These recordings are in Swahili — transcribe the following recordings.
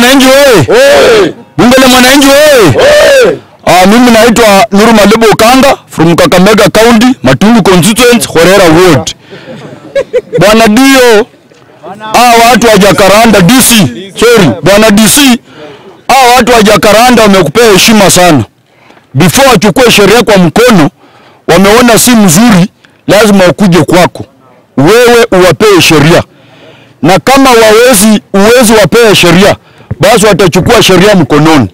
mwananchi wewe. Bunge la mwananchi wewe. Ah, mimi naitwa Nuru Malebo Okanga from Kakamega County, Matungu constituency, Horera ward. Bwana Dio, ah, watu wa Jakaranda DC, sorry, bwana DC, ah, watu wa Jakaranda wamekupea heshima sana. Before wachukue sheria kwa mkono, wameona si mzuri, lazima wakuje kwako wewe uwapee sheria, na kama wawezi uwezi wapee sheria, basi watachukua sheria mkononi.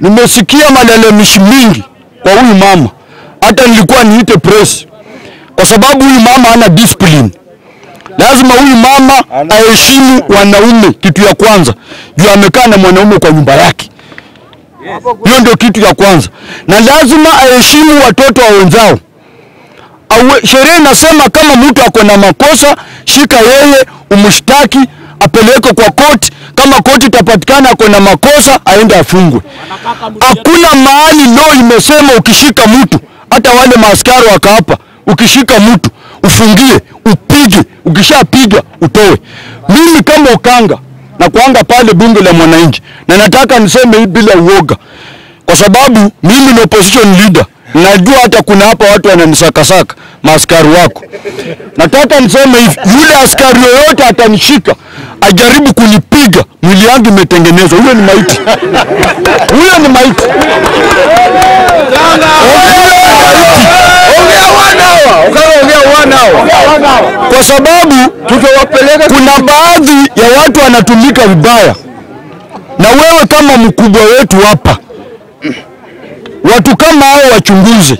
Nimesikia malalamishi mingi kwa huyu mama, hata nilikuwa niite press, kwa sababu huyu mama hana discipline. Lazima huyu mama aheshimu wanaume, kitu ya kwanza, juu amekaa na mwanaume kwa nyumba yake. Hiyo ndio kitu ya kwanza, na lazima aheshimu watoto wa wenzao. Sheria inasema kama mtu ako na makosa, shika yeye umshtaki, apeleke kwa koti. Kama koti itapatikana na makosa, aende afungwe. Hakuna mahali law imesema ukishika mtu, hata wale maaskari wakaapa ukishika mtu ufungie, upige, ukishapiga utoe. Mimi kama ukanga na kuanga pale bunge la mwananchi, na nataka niseme hii bila uoga, kwa sababu mimi ni opposition leader. Najua hata kuna hapa watu wananisakasaka maaskari wako. Nataka niseme hivi, yule askari yoyote atanishika ajaribu kunipiga, mwili yangu imetengenezwa, huyo ni maiti, huyo ni maiti. Kwa sababu kuna baadhi ya watu wanatumika vibaya, na wewe kama mkubwa wetu hapa watu kama hao wachunguze.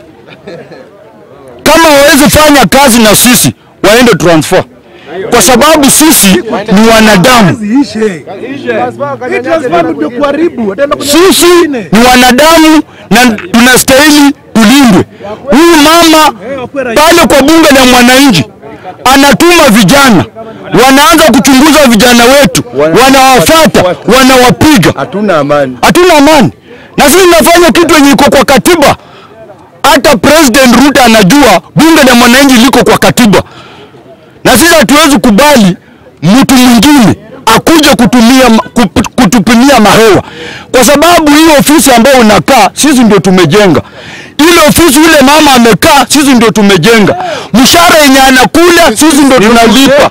Kama hawezi fanya kazi na sisi, waende transfer, kwa sababu sisi ni wanadamu. Sisi ni wanadamu na tunastahili tulindwe. Huyu mama pale kwa bunge la mwananchi anatuma vijana, wanaanza kuchunguza vijana wetu, wanawafata, wanawapiga Hatuna amani. hatuna amani na sisi tunafanya kitu yenye iko kwa katiba. Hata President Ruto anajua bunge la mwananchi liko kwa katiba, na sisi hatuwezi kubali mtu mwingine akuje kutumia kutupimia mahewa, kwa sababu hii ofisi ambayo unakaa sisi ndio tumejenga ile ofisi. Yule mama amekaa, sisi ndio tumejenga. Mshahara yenye anakula sisi ndio tunalipa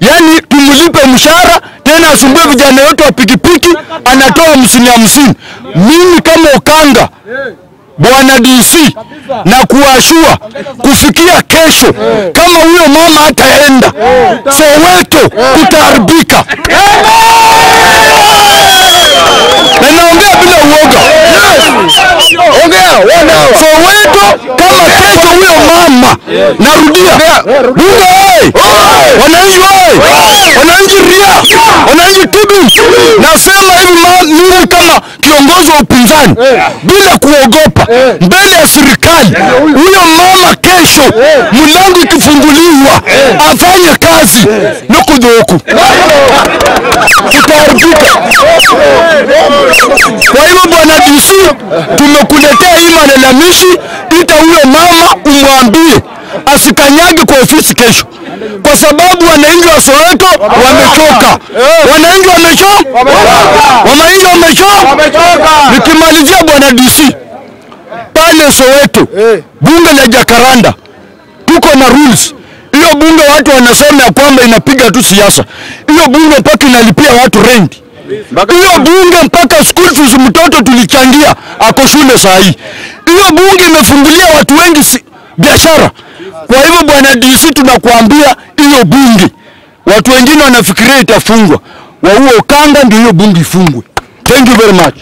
Yani yaani tumlipe mshahara tena asumbue vijana wetu wa pikipiki, anatoa hamsini hamsini. Mimi kama Okanga bwana DC na kuashua kufikia kesho, kama huyo mama ataenda Soweto kutaharibika, na naongea bila uoga. Soweto kama kesho huyo mama, narudia, bunge oye, wananchi wananchi ria, wananchi tibi. Nasema hivi mimi kama kiongozi wa upinzani yeah. bila kuogopa yeah. mbele ya serikali, huyo mama kesho yeah. mlango ikifunguliwa afanye kazi yeah. nokudhuku kutaharibika. Kwa hivyo bwana DC, tumekuletea hii malalamishi, ita huyo mama umwambie asikanyage kwa ofisi kesho, kwa sababu wananchi wa Soweto wamechoka. Wamechoka, wananchi wamechoka. DC, pale Soweto bunge la Jakaranda tuko na rules. Hiyo bunge watu wanasema ya kwamba inapiga tu siasa. Hiyo bunge mpaka inalipia watu rent. Hiyo bunge mpaka school fees mtoto tulichangia ako shule saa hii. Hiyo bunge imefungulia watu wengi si, biashara. Kwa hivyo bwana DC, tunakuambia hiyo bunge, watu wengine wanafikiria itafungwa, wa huo kanga ndio hiyo bunge ifungwe. Thank you very much.